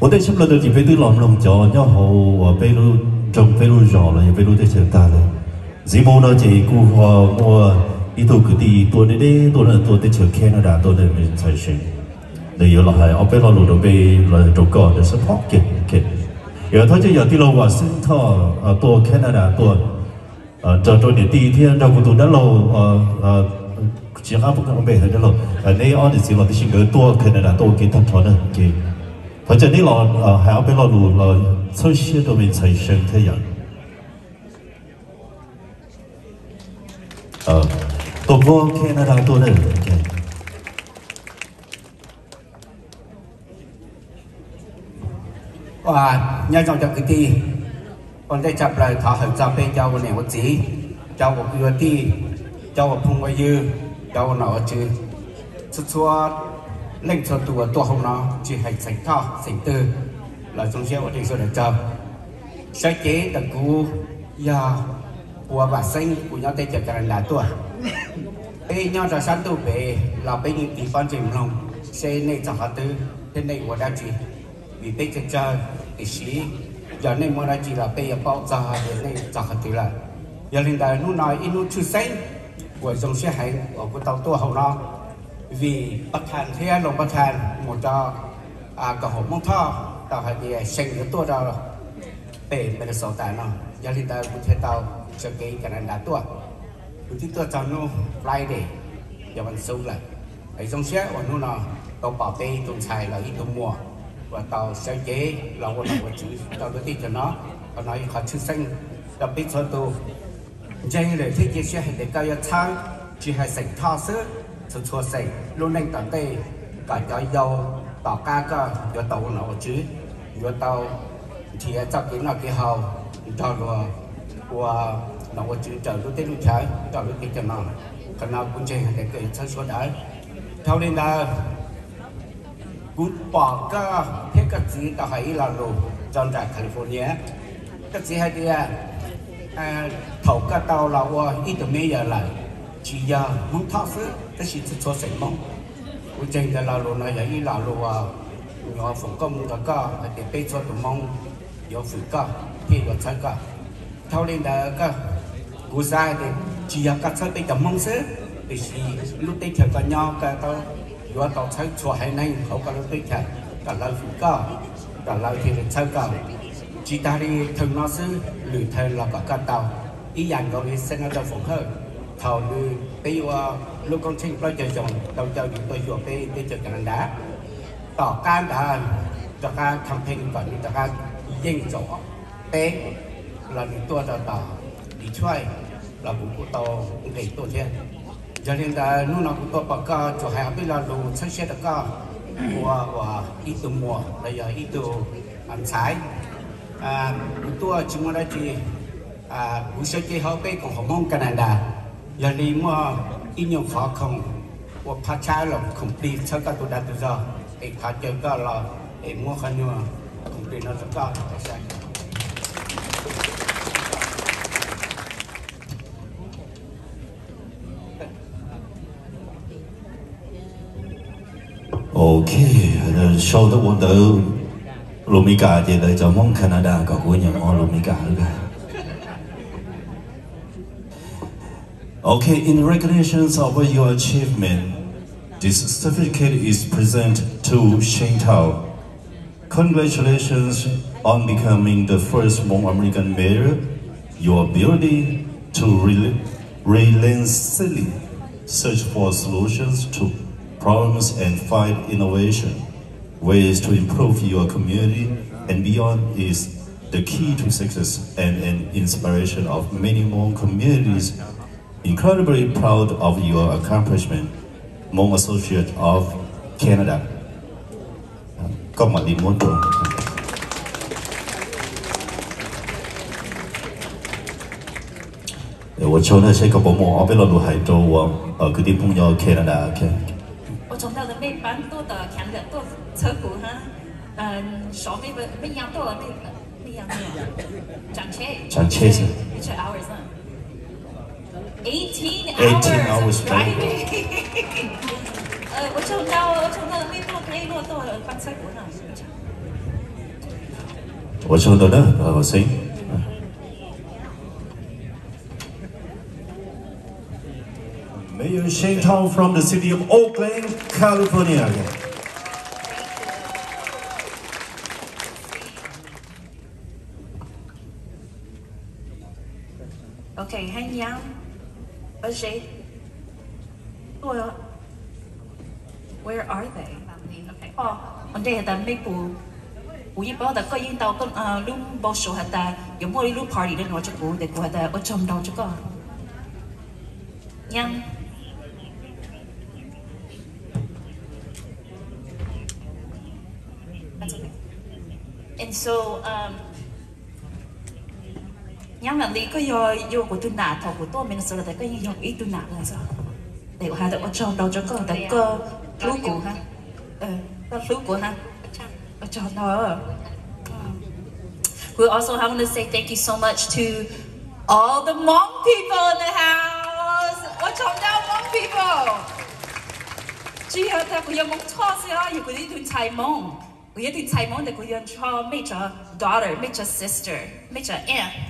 我哋心里头就俾啲浪浪咗，一好话俾到仲俾到咗啦，又俾到啲长大啦。chỉ mua nó chỉ cú hoa mua ít thôi cứ đi tôi đi đi tôi là tôi đi chơi Canada tôi đi mình chơi chuyện để yêu là hay ở bên đó lụt bên là đồ cỏ để support kid kid giờ thôi chứ giờ đi lâu qua sinh thọ tôi Canada tôi cho tôi để đi thiên đâu của tôi đã lâu chỉ áp dụng cái bên đó lâu này ở đây chỉ là cái chuyện tôi Canada tôi cái thằng thọ nữa 或者你落誒喺俾落路來出些都面齊上嘅人，誒，都過 Canada 都咧嘅。và nhà giàu chậm cái gì còn đây chậm lại thả hở chậm bên giàu này một tí giàu một người tí giàu một phung bao dư giàu nọ chứ xuất xuất lên cho tụi tôi không nó chỉ hành sành thọ sành tư. Là trong xe ở đây rồi được chờ. Sẽ chế đặc cú ya của bà sinh của nhau tay chập chập là tuổi ê nhau cho sáng tu về là bên những tỷ con chìm lòng. Xe này chẳng hạt tư thế này của đa chỉ vì bây giờ chơi thì xí giờ này mua ra chỉ là bây giờ bao giờ để này chẳng hạt tư là. Giờ hiện tại nó nói in nó chưa sinh của dòng xe hành ở của tàu tua hậu nó vì bậc thành thế lòng bậc thành một cho à cả hộ mong thọ tàu hay gì sinh cái tua đó để mình sầu tài nó giờ hiện tại cũng thấy tao cho cái cái này đã tua. Cũng chúng tôi cho nó Friday giờ mình sâu lại. Ấy trong xe của nó nó tao bảo tê tàu xài là ít tàu mùa và tao sẽ chế, lòng của lòng của chữ, tao đầu tin cho nó. Và nói họ chữ sinh đặc biệt cho tôi dây để thiết kế xe để cao nhất thang, chỉ hay sạch thao sức sự chua sạch luôn nên tận tê cả cho dâu tỏ ca cơ cho tàu nổ chứ. Cho tàu, chỉ cho cái là cái hầu cho lùa của nổ chứ chữ lúc tết lúc trái trợ lúc tết cho nó còn nào cũng chơi để cái cho số đấy theo nên là cút bỏ cơ. Thế các gì đó hãy là lùa trong trại California. Các gì hay đi à, à thầu cái tàu là ít được mấy giờ lại chỉ giờ muốn thoát sức cái gì cho sạch mong cũng chơi là luôn là vậy là luôn à nhỏ phòng công đó có để bây cho tụi mong có phụ cả, thì có chơi cả. Thâu lên đó cả cú sai thì chỉ là các chơi bây giờ mong sẽ thì chỉ lúc đấy thì cả nhau cả tao vừa tao chơi cho hai nay không có lúc đấy thì cả lời phụ cả cả lời thì chơi cả. Chỉ ta đi thường nó sẽ lười thời là cả cả tàu ý dành có đi sinh ra cho phụng hơn thầu như cái lúc con sinh bao giờ dùng đầu giờ chúng tôi dùng cái cái chợ cảnh đá. Tỏ can đã cho ca thăm hình và những ca dinh chỗ tế là những tua là tỏ đi chơi là cũng của tàu cũng thấy tổ thiên cho nên là lúc nào cũng tôi bảo ca cho hai bây giờ đồ sắp xếp được ca của của ít từ mùa, bây giờ ít từ ăn trái à tua chúng ta chỉ à cũng sẽ chơi hậu cái của hồng mông Canada giờ đi mà in nhiều phó không? Và phát trái là không đi sau các tôi đã tự do. Để phát chơi đó là để mua khăn nhưng mà không đi nó rất cao Okay, the show that one though, Lumika did the Jamon Canada, Kakunya or Lumika. Okay, in recognition of your achievement, this certificate is presented to Shane Tao. Congratulations on becoming the first Hmong American mayor. Your ability to rel relentlessly search for solutions to problems and find innovation, ways to improve your community and beyond is the key to success and an inspiration of many more communities. incredibly proud of your accomplishment, Hmong Associate of Canada. Komalimoto. Tôi cho nó sẽ có bộ môn ở bên lò hải châu ở cái địa phương nhỏ Canada kìa. Tôi cho nó là bên bán tôi tờ khán giả tôi chơi cũ ha. Ờ, số mấy bên bên nhau tôi ở bên bên nhau. Chẳng chế. Chẳng chế. It's hours. 18 hours, 18 hours driving. ờ, ở trong đâu, ở trong đâu, biết luôn, thấy luôn tôi Mayor Shane Tong from the city of Oakland, California. Okay, hang on. Ờ, Jade. Well, where are they? Ờ, 언제 했다 메이고 우리 보다 거 인다 어떤 아, 룸 보쇼 했다. 요번에 룸 파티를 넣어주고 내고 하다 어쩜 넣어주고. 냥. And so, um, nhắm là lý có do vô của tôi nạ thọ của tôi mình sợ là tại có dùng ý tôi nạ là sao để hà được ở trong đầu cho có tại cơ lú của ha ờ có lú của ha ở trong đó We also have to say thank you so much to all the Hmong people in the house. Ở trong đó Hmong people. Chỉ là ta cũng có Hmong cho sẽ có có đi thuyền Thái Hmong. Có đi Thái để thì có đi cho major daughter, cho sister, mấy cho aunt.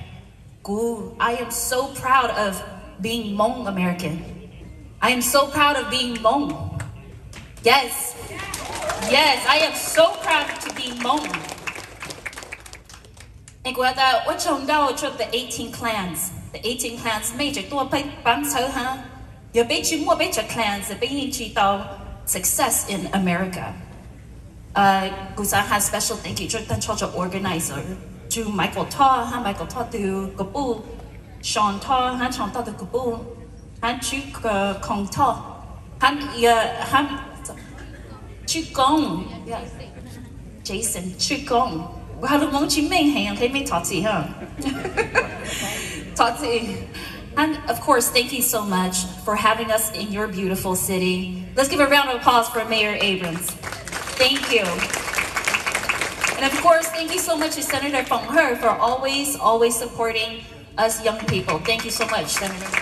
I am so proud of being Hmong American. I am so proud of being Hmong. Yes. Yes, I am so proud to be Hmong. And what that what chồng đâu cho the 18 clans. The 18 clans major tua pai bám sơ ha. Yo be chi mua be cho clans, the be chi tao success in America. Uh, Gusa has special thank you cho cho organizer. To Michael Ta, ha Michael Ta từ Kabul, Sean Ta, ha Sean Ta từ Kabul, ha chú uh, Kong Ta, han yeah han chú Kong, yeah, Jason chú Kong. Wow, lúc mong mình hàng thấy mình thọ gì ha, gì. And of course, thank you so much for having us in your beautiful city. Let's give a round of applause for Mayor Abrams. Thank you. And of course, thank you so much to Senator Fong Her for always, always supporting us young people. Thank you so much, Senator.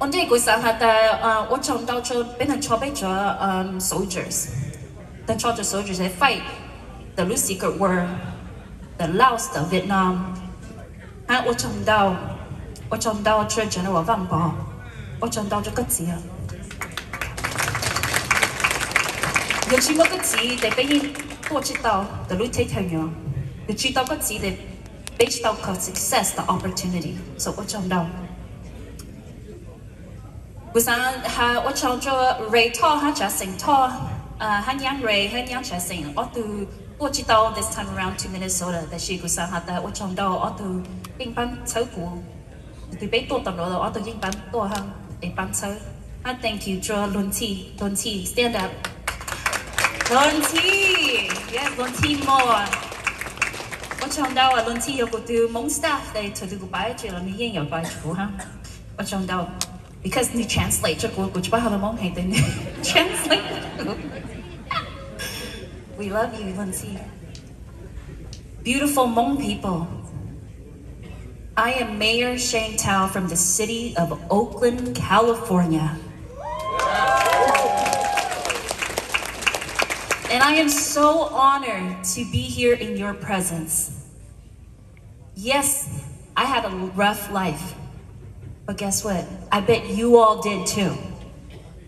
On the gusa hata what chong been a chobe cho soldiers. The Georgia soldiers they fight the Lu Secret War, the Laos, the Vietnam. Ha what chong dao, General Van Bao, what chong dao. 有全部个字哋俾人多知道，the Lu Tay Tay 样，你知道个字哋俾知道个 success the opportunity，所以我从到。buổi sáng ha tôi chọn cho Ray to ha trả sinh to à han yang Ray han yang trả sinh ở từ tôi chỉ tao this time around to Minnesota that she buổi sáng ha ta tôi chọn đâu ở từ kinh ban sớ của từ bé tôi tầm đó ở từ kinh ban tôi ha kinh ban sớ ha thank you cho Luân Thi Luân Thi stand up Luân Thi yes Luân Thi more 我唱到啊，论次有个对蒙 staff 嚟做啲个摆住啦，你应有摆住哈。我唱到。because you translate cho cô cô bao mong hay tên translate we love you Lindsay beautiful Hmong people I am Mayor Shane Tao from the city of Oakland California And I am so honored to be here in your presence yes I had a rough life but guess what? I bet you all did too.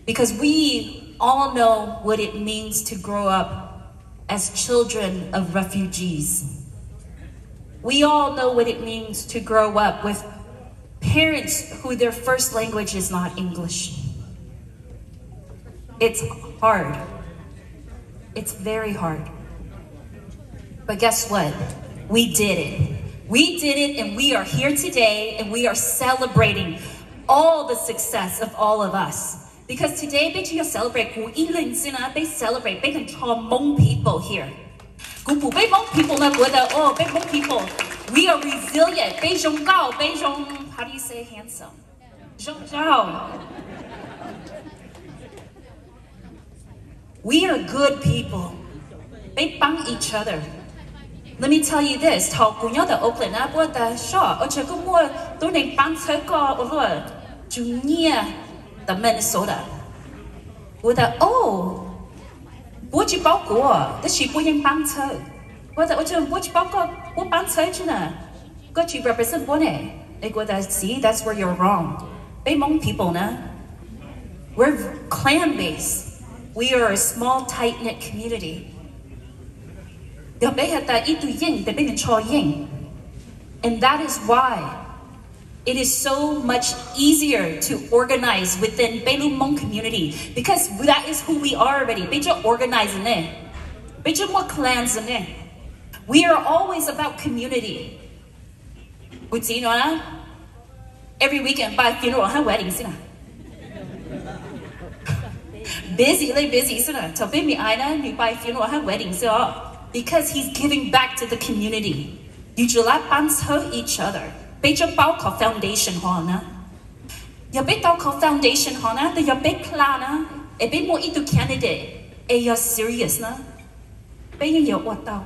Because we all know what it means to grow up as children of refugees. We all know what it means to grow up with parents who their first language is not English. It's hard. It's very hard. But guess what? We did it. We did it and we are here today and we are celebrating all the success of all of us. Because today, they celebrate they celebrate they can Hmong people here. Hmong people oh Hmong people. We are resilient. How do you say handsome? We are good people. They bang each other. Let me tell you this, thầu của nhau tại Oakland á, bữa ta sure, ở chơi có mua tôi nên bán chơi có ở rồi, chúng nhia tại Minnesota. Bữa ta oh, bữa chỉ báo của, thế chỉ bữa nhân bán chơi. 我在我就我去报告我班车去呢，我去 represent 我呢，哎，我在 see that's where you're wrong。被 Hmong people 呢，we're clan based. we are a small, tight-knit community. And that is why it is so much easier to organize within Belumong community because that is who we are already. Beja organizing it. Beja more clans in it. We are always about community. Every weekend by funeral, how weddings, you know busy, they busy. So now, tell me, I know, You buy funeral, her wedding, so because he's giving back to the community. You July bonds her each other. Beja Balka Foundation Hana. Your big Balka Foundation Hana, the your big plana, a bit more into candidate, a your serious na. Beya your what thou.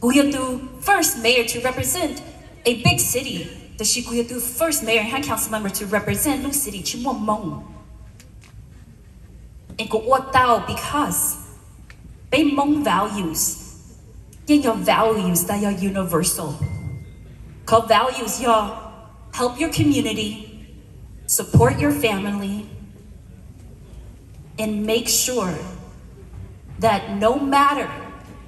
Guya do first mayor to represent a big city. The Shikuya do first mayor and council member to represent Lu City, Chimwa Mong. And go what thou because they Hmong values. In your values that are universal. Called values, y'all. Help your community, support your family, and make sure that no matter,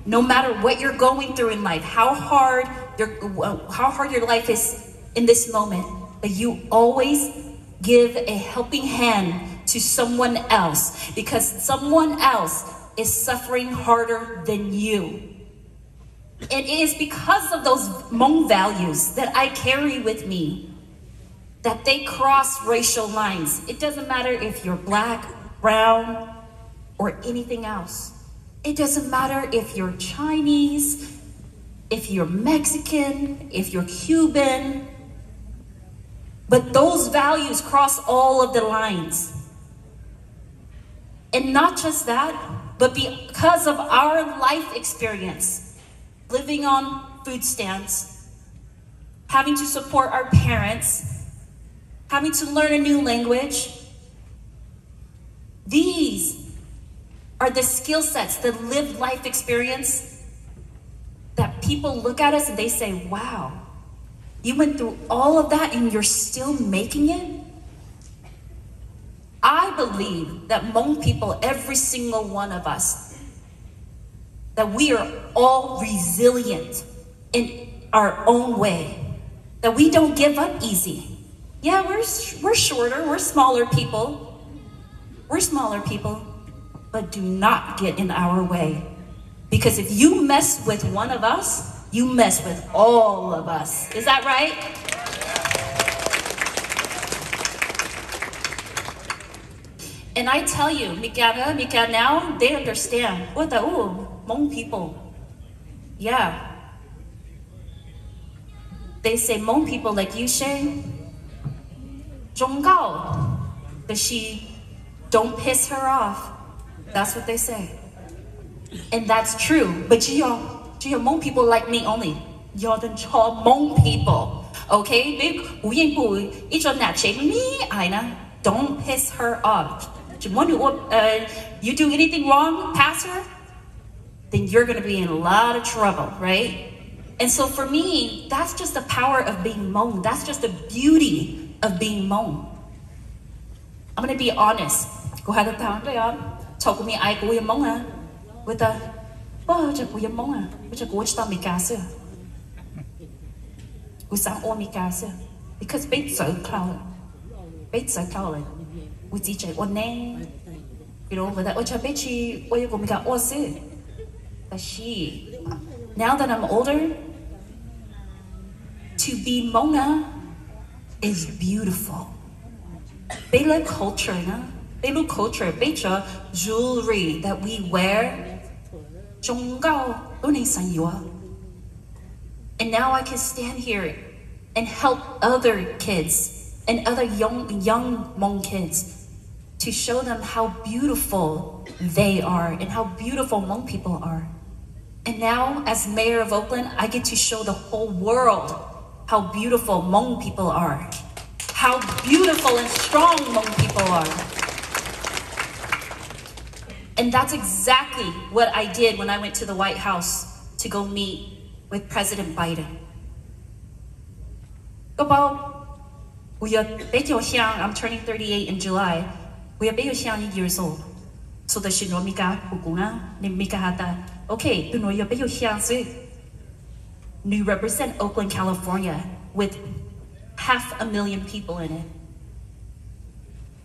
no matter what you're going through in life, how hard your, how hard your life is in this moment, that you always give a helping hand to someone else because someone else is suffering harder than you. And it is because of those Hmong values that I carry with me that they cross racial lines. It doesn't matter if you're black, brown, or anything else. It doesn't matter if you're Chinese, if you're Mexican, if you're Cuban. But those values cross all of the lines. And not just that, but because of our life experience, living on food stamps, having to support our parents, having to learn a new language. These are the skill sets, the lived life experience that people look at us and they say, wow, you went through all of that and you're still making it? I believe that Hmong people, every single one of us, that we are all resilient in our own way, that we don't give up easy. Yeah, we're, we're shorter, we're smaller people, we're smaller people, but do not get in our way. Because if you mess with one of us, you mess with all of us. Is that right? And I tell you, Mikana, Mika now, they understand. What the, oh, Hmong people. Yeah. They say Hmong people like you say, Zhonggao, that she don't piss her off. That's what they say. And that's true. But you are Hmong people like me only. You're the Hmong people. Okay? Don't piss her off. Uh, you do anything wrong, pass her, then you're going to be in a lot of trouble, right? And so for me, that's just the power of being Hmong. That's just the beauty of being Hmong. I'm going to be honest. Cô hai ta đây á, chào cô mi ai cô yếm Hmong à? Với ta, bao giờ cô yếm Hmong à? Giờ cô chỉ tao mi cá sữa. Cô sữa. Because biết sợ cloud. Biết sợ cloud là. Cô chỉ chạy ôn. You know, với ta, ôi cha biết chi, ôi cô mi cá ô sữa. But she, now that I'm older, to be Mona is beautiful. They like culture, no? They look culture. They jewelry that we wear. Oh, and now I can stand here and help other kids and other young young Hmong kids to show them how beautiful they are and how beautiful Hmong people are. And now, as mayor of Oakland, I get to show the whole world how beautiful Hmong people are, how beautiful and strong Hmong people are. And that's exactly what I did when I went to the White House. to go meet with President Biden. I'm turning 38 in July. We are years old. So the shinro mika hukuna ni mika hata. Okay, tu no yo You represent Oakland, California with half a million people in it.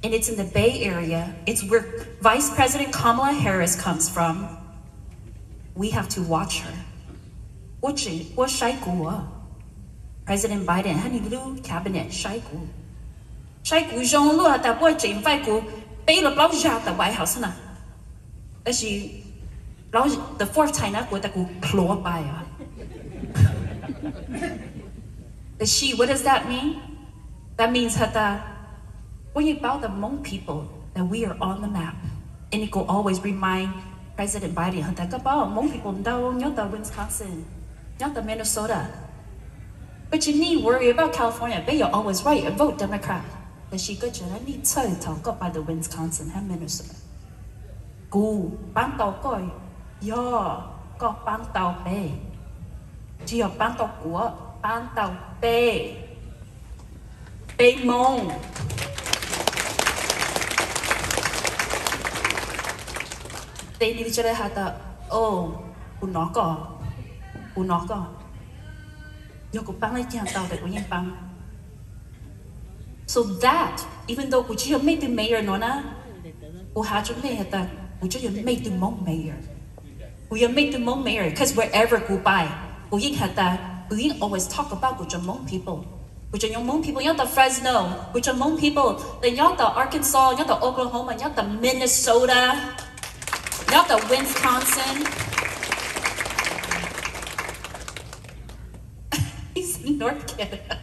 And it's in the Bay Area. It's where Vice President Kamala Harris comes from. We have to watch her. President Biden, blue cabinet, shaiku. Shaiku Jean Lu at that Jane Faiku, Baylor Blanchard, the White House. As she, the fourth time up with a claw by The she, what does that mean? That means hata, when you about the Hmong people, that we are on the map. And it will always remind President Biden hata about Hmong people đâu nhớ the Wisconsin, nhớ the Minnesota. But you need worry about California, but you're always right vote Democrat. Ka shika chara Này chơi tau có pa the Wisconsin hay Minnesota. Gu bang tàu koi yo có bán tàu bê chỉ có bán tàu của bán tàu bê bê mông. Tê đi cho đây hả ta ô u nó có. U nó có. Nhớ có bán lấy chàng tàu để của nhân bán So that, even though 我只有 make the mayor 喏呢，我下咗咩得？我只有 make the mon mayor，我要 make the mon mayor，cause wherever 古拜，我應下得，我應 always talk about 我只 mon people。which are your Hmong people, you're the Fresno, which are Hmong people, then you're the Arkansas, you're the Oklahoma, you're the Minnesota, you're the Wisconsin. He's in North Canada.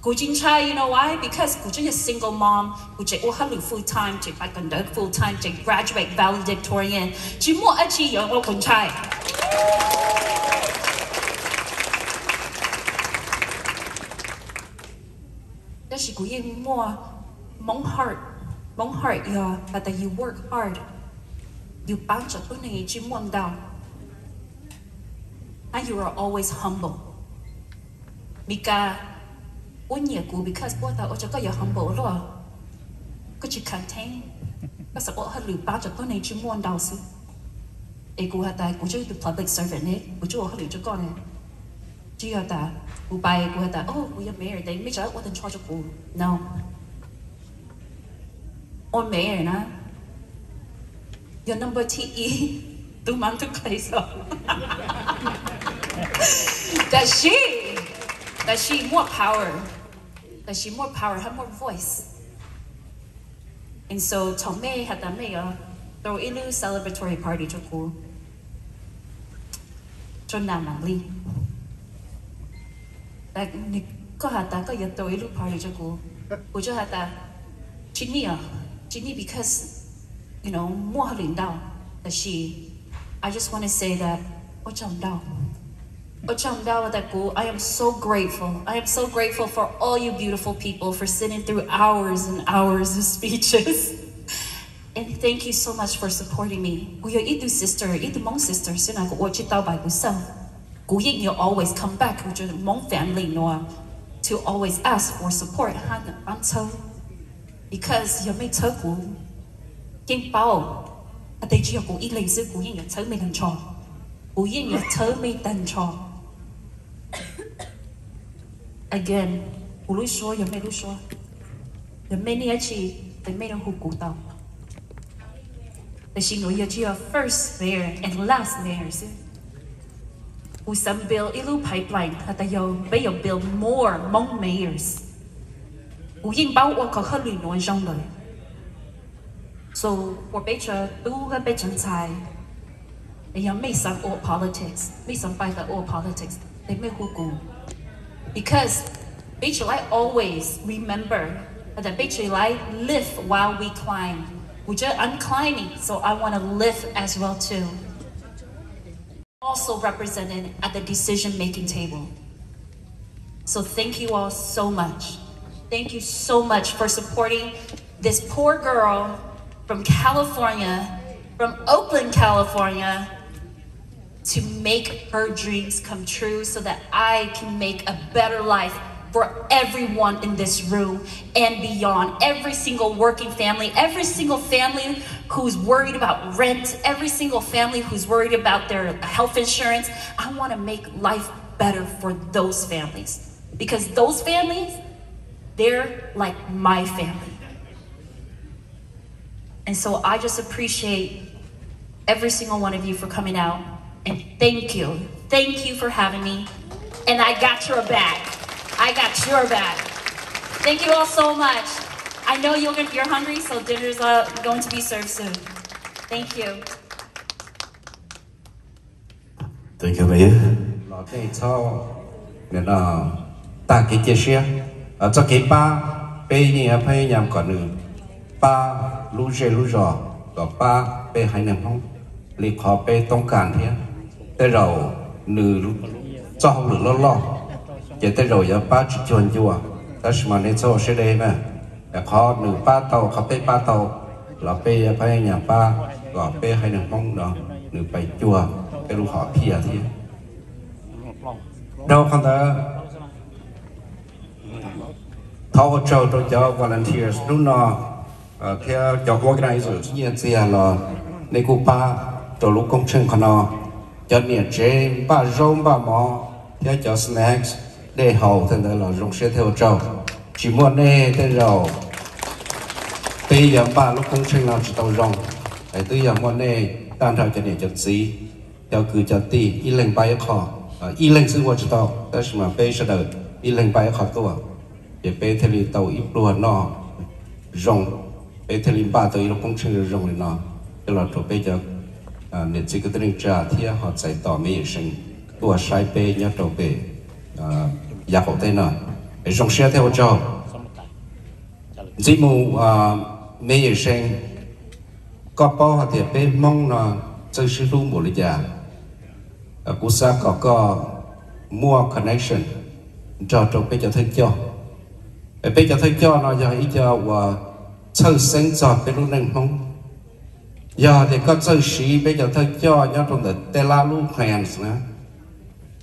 Gujin Chai, you know why? Because Gujin is single mom, Gu Gujin Ohalu full time, Jik Bakanda full time, Jik graduate valedictorian, Jimu Achi Yo Gujin Chai. That's Gujin Mo, Mong Heart, Mong Heart Yo, but that you work hard. You bounce up on a Jim Wang down. And you are always humble. Because when you go because what that ocha you humble lo could you contain có sợ họ lử bao cho tôi này chỉ muốn đào sư ai cũng hạt tài cũng cho từ public servant này cũng chơi họ lử cho con này chỉ hạt tài upaya ko hata, oh, we are mayor. They make sure what in charge of. No. On mayor na. Your number TE, duman to kaiso. that she, that she more power, that she more power, had more voice. And so Tomei had that mega throw ilu celebratory party to cool. Jornamali. Like kohata ko yato ilu party to cool. Ujo that jinia ah, jinia because you know, more dao that she I just want to say that watch out now. I am so grateful. I am so grateful for all you beautiful people for sitting through hours and hours of speeches. and thank you so much for supporting me. Sister, Mong sister, by you always come back, with your Mong family, to always ask for support. Han Anto, because you may talk again，无论说有没有说，the many actually，the many who 鼓捣，the 新罗耶只有 first mayor and last mayor 是。Who some build a little pipeline, but they may build more Hmong mayors. Who in bao wa. So, for becha, du a bechang they politics, 没上过 politics, they may Because Light always remember that Light live while we climb. We just, I'm climbing, so I want to live as well too. Also represented at the decision making table. So thank you all so much. Thank you so much for supporting this poor girl from California, from Oakland, California, to make her dreams come true so that I can make a better life for everyone in this room and beyond. Every single working family, every single family who's worried about rent, every single family who's worried about their health insurance. I want to make life better for those families because those families, they're like my family. And so I just appreciate every single one of you for coming out. And thank you. Thank you for having me. And I got your back. I got your back. Thank you all so much. I know you're, you're hungry, so dinner's uh, going to be served soon. Thank you. Thank you, Mayor. Lọ đây cho nên là ta cái chia sẻ ở cho cái ba bây giờ phải nhầm còn nữa ba lu dê lu rò có ba bây hai năm không li khó bây tông cản thế tới rồi nữ cho không được lo lo. Giờ tới rồi giờ ba chỉ chuẩn chưa à. ta xem mà nên cho sẽ đây mà để khó nữ ba tàu, khó tới ba tàu. Là pe phải nhà ba gọi pe hay là mong đó. Nữ bảy chùa, cái lúc họ thìa à thì. Đâu không ta? Thao trâu cho ờ, cho volunteers lúc nọ theo cho organizers như thế là nên cô ba cho lúc công trình của nó cho niệm chế ba rong ba mò theo cho snacks, để hầu thân đó là rong sẽ theo trâu. Chỉ muốn nê thế rồi tuy giờ ba lúc cũng sinh nào chỉ tàu rong. Để tuy giờ muốn nê tan thao cho niệm cho gì theo cứ cho tì, y lên bay khó. À, y lên sinh hoạt chỉ tàu đó là mà bây sẽ đợi. Y lên bay khó cơ à. để bây thế thì tàu y luôn nọ. Rong bây thế thì ba tàu lúc cũng sinh rong lên nọ. Đó là chỗ bây cho À, nên chỉ có tình trả thì họ chạy tỏ mấy sinh tua à, sai bê, nhớ đầu bê. À giả hậu tên nào? Để rong xe theo cho chỉ mù à, mấy sinh có bao họ thì bê mong là chơi sư lưu một lý giả. Cú sa có có mua connection. Cho cho bê cho thấy cho. Bê cho thấy cho nó giờ ý cho và chơi sinh cho bê lưu nâng không? giờ thì có sơ sĩ bây giờ thân cho nhau trong the telalu plans nữa.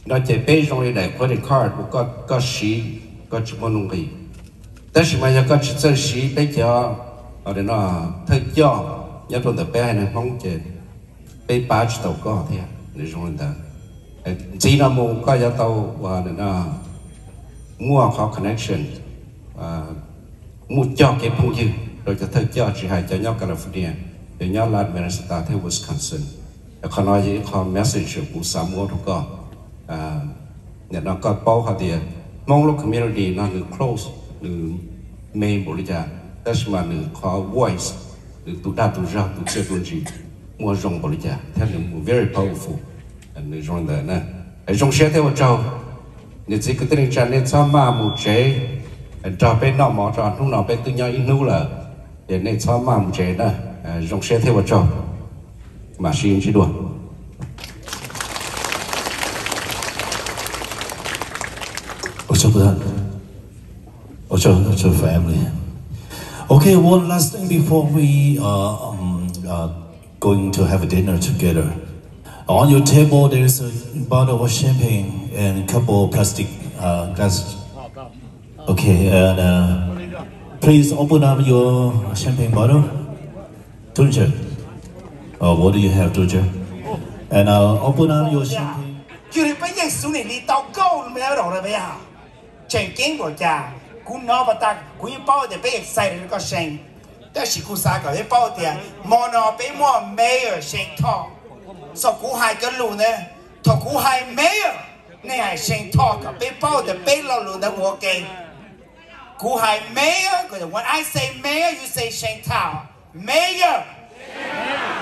Nó chỉ bây giờ để có được card của có có sĩ có chút môn nông gì tất nhiên bây giờ có sơ sĩ bây giờ, ở đây nó thân cho nhau trong đợt bé này không chỉ bây ba chút tàu có thế à, để trong ta ờ, chỉ là một có giờ tàu và nó mua khó connection và mua cho cái phong dư, rồi cho thân cho chỉ hai cho nhau California the young lad minister that was concerned the college com message của samu to go uh nhà nó có bao hạt địa mong lúc community nó được close, được main bổ lý ra that's mà được có voice, được tụ đa tụ ra tụ chơi tụ gì mua rong bổ lý ra thế là mua very powerful. And the rong đó nè. Ở trong xe theo trâu nếu chỉ có tin cha nên sao mà một chế cho bên nọ mỏ tròn, lúc nào bên tư nhau ít nú là. Để nên sao mà một chế đó rong xe theo trò mà xin đùa that family okay one last thing before we are um, uh, going to have dinner together. On your table there is a bottle of champagne and a couple of plastic uh, glasses. Okay and uh, please open up your champagne bottle. Tunja. Oh, what do you have, Tunja? And I'll open up your champagne. Kyrie pa Jesu ni li tao go me ro ra ba. Chen king go ja. Ku no ba ta ku i be excited ko shen. Da shi ku sa ka e pa de mo be mo mayor shen to. So ku hai ka lu ne. To ku hai mayor. Ne hai shen to ka be pa de be lo lu da wo ke. Ku hai mayor, when I say mayor, you say Shane Tao. Mayor.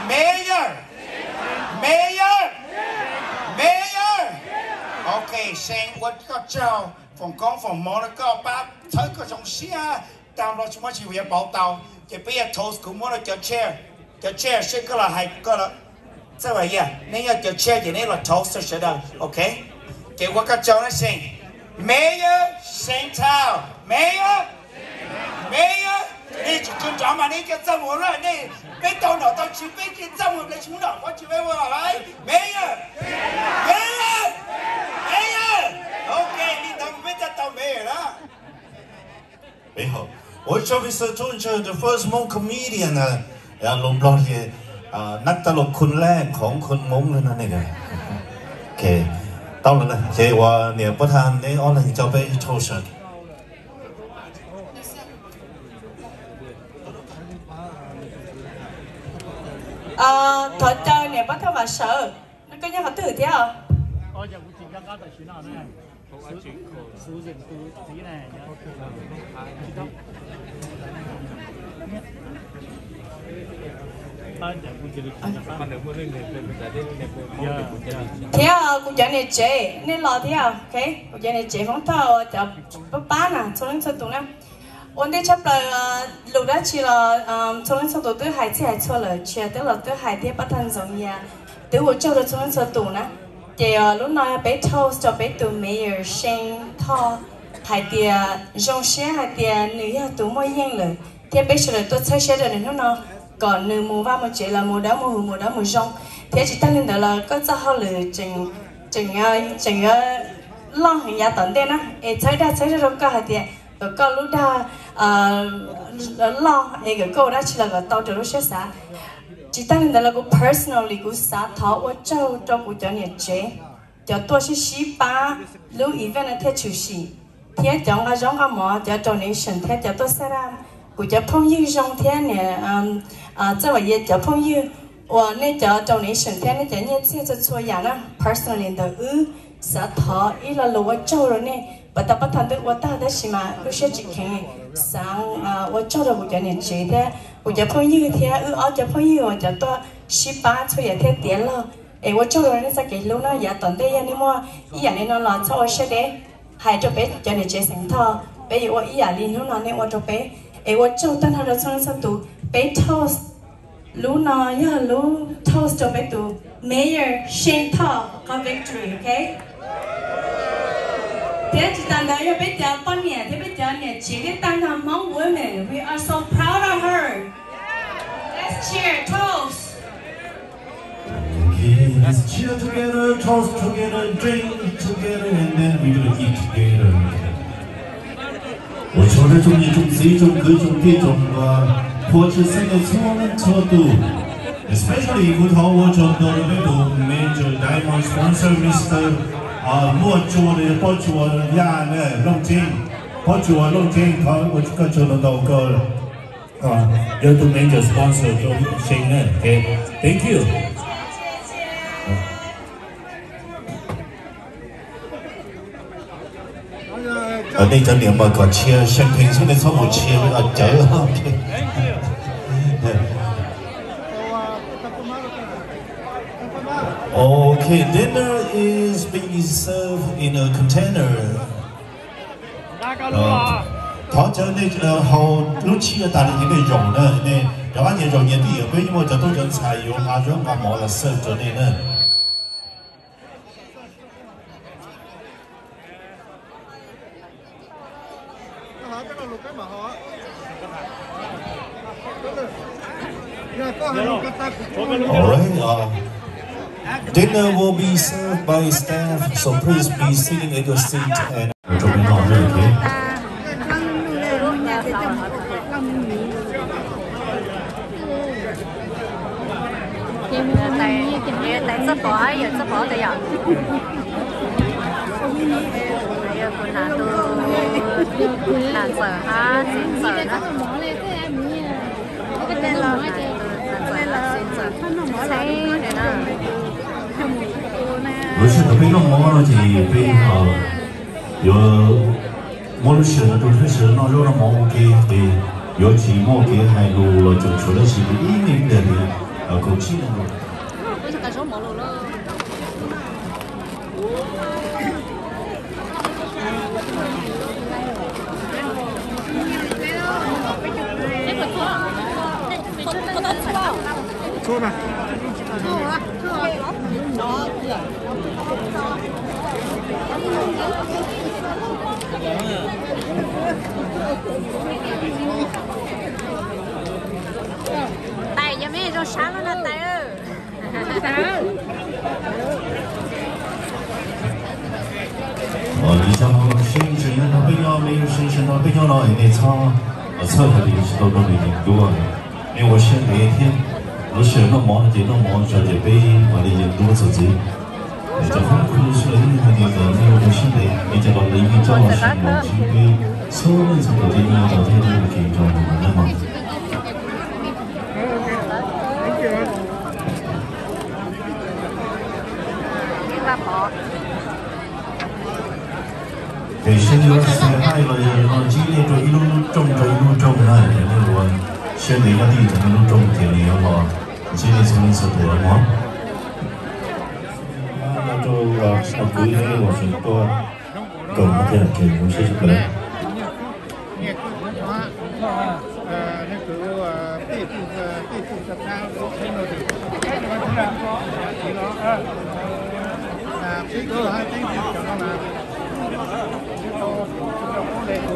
Mayor. Mayor. Mayor. Okay, sang what có chào phòng con phòng món nó có ba thấy có trong xe tao nói chúng mới chỉ việc bảo tao chỉ bây giờ thôi cũng muốn là chờ chair. Chờ chair sẽ có là hay có là sao vậy giờ nếu như chờ chair thì nên là thôi sẽ đâu ok? Chỉ qua các cháu nó sang Mayor Saint Mayor. Mayor. 你就就找嘛，你就怎么了？你别到那到去北京怎么来冲了？我去问我来，没有，没有，没有。OK，你当没得到没有了？没好，我这边是中这 the first Hmong comedian นะอ่าลมร้อนที่อ่านักตลกคนแรกของคนมงเลยนะนี่กันโอเค到了呢，这我เนี่ยประธานในออนไลน์จะไปโชว์เ ờ chơi này bắt theo bà sợ nó có nhau họ thử theo ờ giờ cũng chỉ này sử à cũng chạy này chế nên lo thế à ok cũng chạy này chế phóng thao chập bắp bán à, cho đến cho tụng nè nên sao chấp thân nào bé toast cho bé tụi mayor sinh, thọ hay thì dòng xe hay thì nữ tụi mỗi yên lời. Thì bé sẽ tôi chơi xe được nữa nó còn nữ mua va một chế là mua đó mua hù mua đó mua rong. Thế chỉ tăng lên đó là có cho họ lựa chừng chừng ờ, chừng ờ, lo hình nhà tận đây nè e chơi ra rồi có hạt tiền có lúc đó lo ấy cái cô đó chỉ là cái tao trở lúc xa chỉ tăng là là cô personally của xã thọ ở châu trong cuộc cho này chế. Cho tôi sẽ xí ba lúc event là thế chủ sĩ thế chọn cái giống cái mỏ cho donation thế cho tôi sẽ làm của cho phong yêu trong thế này à ờ, ờ, cho vậy cho phong yêu và nên cho donation thế nên cho nhân sẽ cho cho nhà nó personally đó ư, xã thọ, ý là lúa châu rồi nè. bata patandir wata da shima rushe jikin sang wacho da buja ne ce da buja ponyi ga tiya u a ja ponyi ga ja to shi ba to ya te tiya lo e wacho ga ne sa ke lo na ya ton de ya ne mo i ya ne no la cho she de hai to pe ja ne ce sang tho pe yo i ya li no na ne wacho pe e wacho tan ha ra chon sa tu pe toast lu na ya lu toast to pe tu mayor shane tho come victory okay Women. We are so proud of her. Let's cheer, toast. Okay, let's cheer together, toast together, drink together, and then we will eat together. 저를 좀 이좀세 좀, 그 좀, 게좀 포츠 생각 소원은 저도 Especially good how watch the major diamond sponsor Mr. 啊，莫做的包做呀呢，龙金，包做龙金，他我这个做得到个啊，有个 major sponsor 都行呢，OK，Thank you。ở đây cho điểm mà có chia xem hình xuống đây sau một chia với ở chớ Okay, dinner is being served in a container. 어, có trở nên hầu lúc chia tại những cái rồng đó nên các bạn nhìn rồng thì ở bên nhưng mà tôi chọn xài dùng hà rồng và mọi là serve trở nên nữa. Alright, uh, Dinner will be served by staff, so please be sitting at your seat and... Hãy subscribe cho kênh Ghiền Mì Gõ Để không bỏ lỡ những video hấp dẫn 有些特别的毛毛的鸡，比如说有毛主席的中秋节，那有的毛毛鸡的，有几毛给还有了就出了些的，一年的的，呃，空气的。错了。tay cho mấy cho sáng nó tay ơi ờ lý do sinh sinh nó bây giờ mấy sinh sinh nó bây giờ nó ở đây sao ở侧头里是都都已经多了，因为我先那一天，我选了忙的，那忙小姐被我的人多自己。 就很苦是因为那个没有现在，你这个已经叫我是往前被所有人从头到尾到天都有紧张的了嘛。 đi qua bỏ để xin nhớ sẽ hai là nó chỉ để cho ilu trong cho ilu trong này thì nó là xin để cái gì thì nó trong thì nó là chỉ để xin sự tổ mà nó 我估计我是多狗不太给我试试不来。Hãy subscribe cho kênh Ghiền Mì Gõ Để không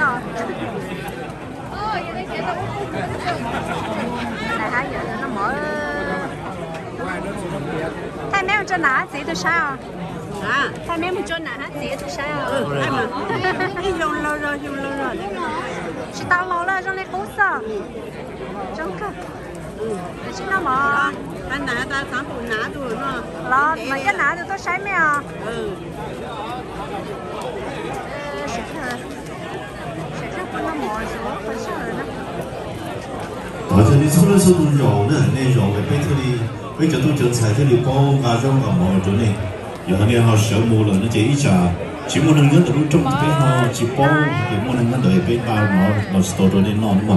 bỏ lỡ những video hấp dẫn cho nó gì từ sao? À. Thay mấy một cho nó hả? Gì từ sao? Em à dùng lâu rồi dùng lâu rồi. Chị tao lâu rồi trong này cố sợ. Trong cơ để chị nó mà anh nã ta sáng buổi nã rồi nó lo mà cái nã thì tôi sấy mèo. Ừ. Sẽ sẽ không có nó mỏi rồi phải sợ nó 好，这里除了是种肉呢，那肉的贝特利。với cả tôi chẳng xài thế liệu có và rong ở mọi chỗ này. Giờ anh em họ sợ mua là nó chỉ trả chỉ muốn nâng nhớ từ trong cái họ chỉ bao để muốn nâng nhớ đợi bên tao nó nó store rồi nên nó mà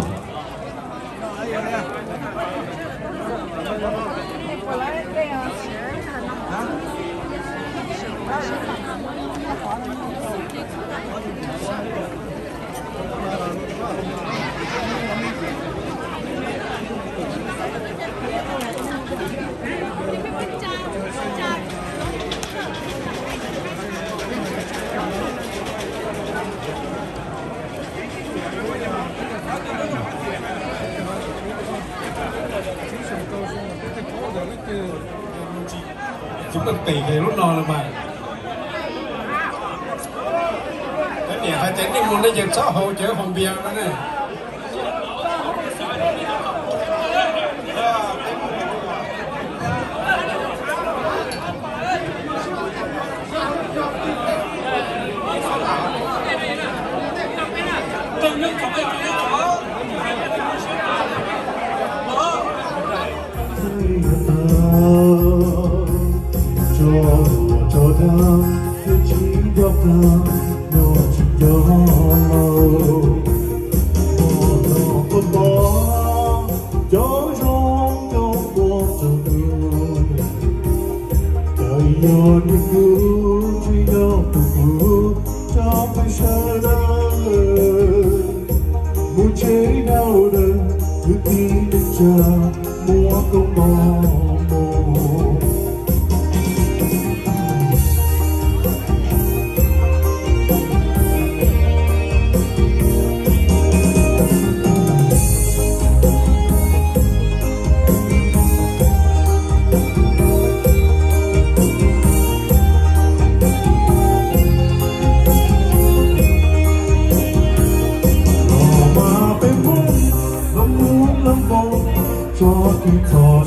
cái này hai tiếng đi muốn đi dân xã hội chở phòng bia đó này cho cho ta cái chỉ cho ta Tôi khi thọ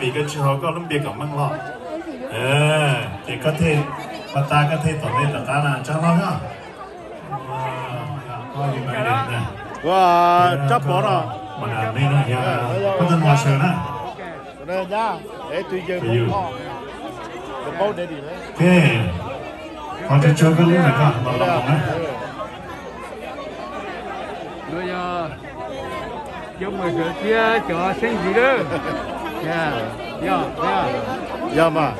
vì cái hợp có lắm biết cảm ơn ờ thì có thể và ta có thể tổng lên là ta là cho nó nhá gì nè Wow, chấp bỏ rồi. mà làm nên là ya có thân hòa sơn á Đây nhá, để tùy giờ. bông kho. Để đi đấy. ok còn chơi chơi cái lúc này cả mà lòng á bây giờ cho 要要要吗？